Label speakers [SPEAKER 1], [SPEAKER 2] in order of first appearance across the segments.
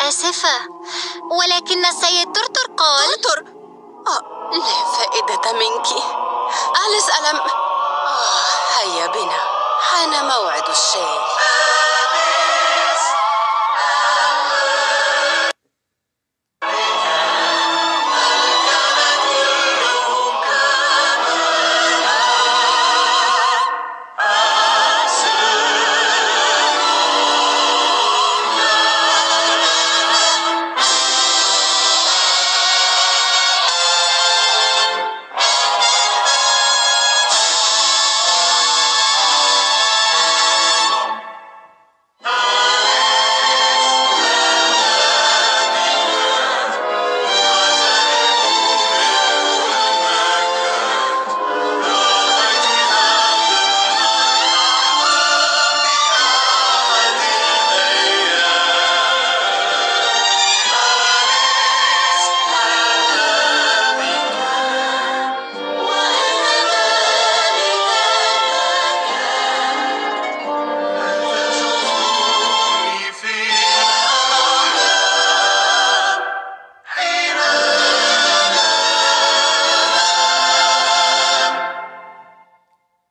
[SPEAKER 1] آسفة. ولكن السيد ترتر قال
[SPEAKER 2] ترتر؟ آه لا فائدة منك. أليس ألم؟ آه هيا بنا. حان موعد الشاي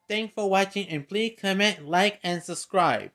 [SPEAKER 3] Thanks for watching and please comment, like and subscribe.